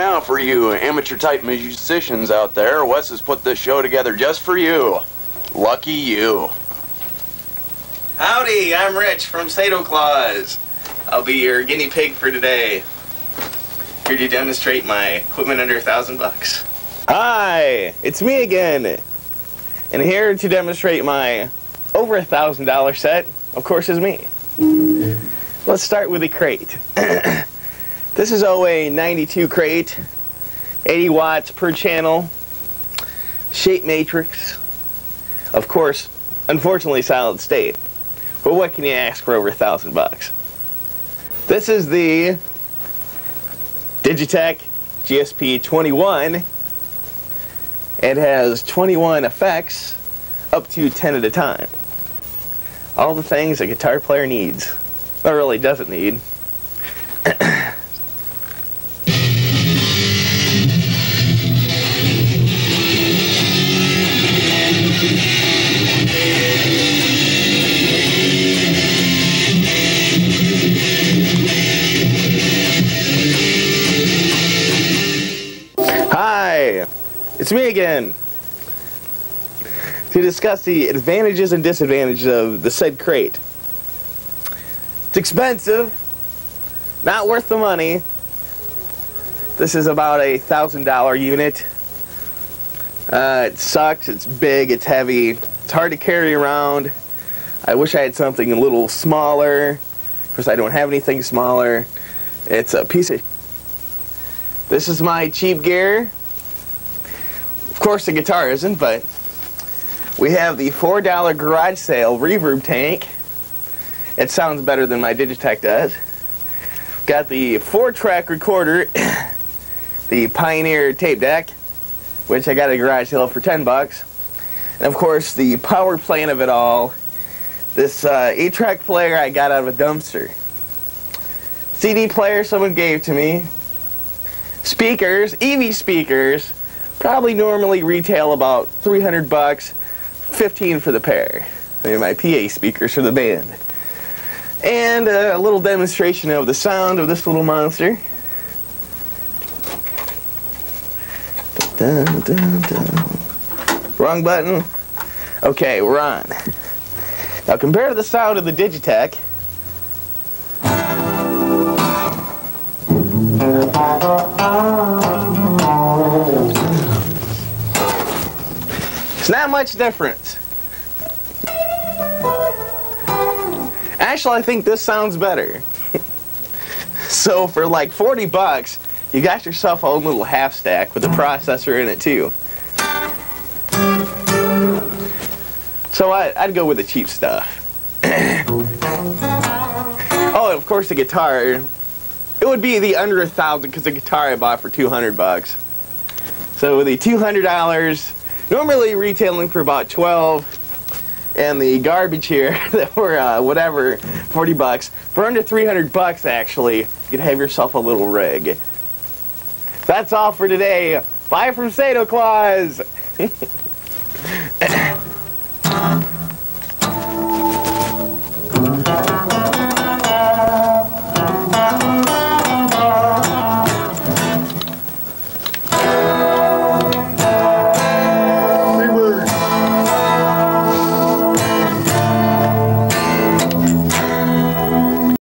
now, for you amateur type musicians out there, Wes has put this show together just for you. Lucky you. Howdy, I'm Rich from Sato Claus. I'll be your guinea pig for today. Here to demonstrate my equipment under a thousand bucks. Hi, it's me again. And here to demonstrate my over a thousand dollar set, of course, is me. Let's start with the crate. this is OA 92 crate, 80 watts per channel, shape matrix, of course, unfortunately solid state. But what can you ask for over a thousand bucks? This is the Digitech GSP 21. It has 21 effects, up to 10 at a time. All the things a guitar player needs, or really doesn't need. it's me again to discuss the advantages and disadvantages of the said crate. It's expensive, not worth the money. This is about a thousand dollar unit. Uh, it sucks, it's big, it's heavy, it's hard to carry around. I wish I had something a little smaller. Of course, I don't have anything smaller. It's a piece of. This is my cheap gear. Of course, the guitar isn't, but we have the $4 garage sale reverb tank. It sounds better than my Digitech does. Got the four track recorder, the Pioneer tape deck, which I got at a garage sale for 10 bucks. And of course, the power plant of it all, this uh, 8 track player I got out of a dumpster. CD player someone gave to me. Speakers, EV speakers, probably normally retail about 300 bucks, 15 for the pair. They're my PA speakers for the band. And uh, a little demonstration of the sound of this little monster. Dun, dun, dun. Wrong button. Okay, we're on. Now compare the sound of the Digitech. It's not much difference. Actually, I think this sounds better. so for like 40 bucks, you got yourself a little half stack with a processor in it too. So I, I'd go with the cheap stuff. oh, of course the guitar. It would be the under a thousand because the guitar I bought for 200 bucks. So with the $200, normally retailing for about 12 and the garbage here that were uh, whatever 40 bucks. For under 300 bucks actually you could have yourself a little rig. That's all for today. Bye from Sato Claus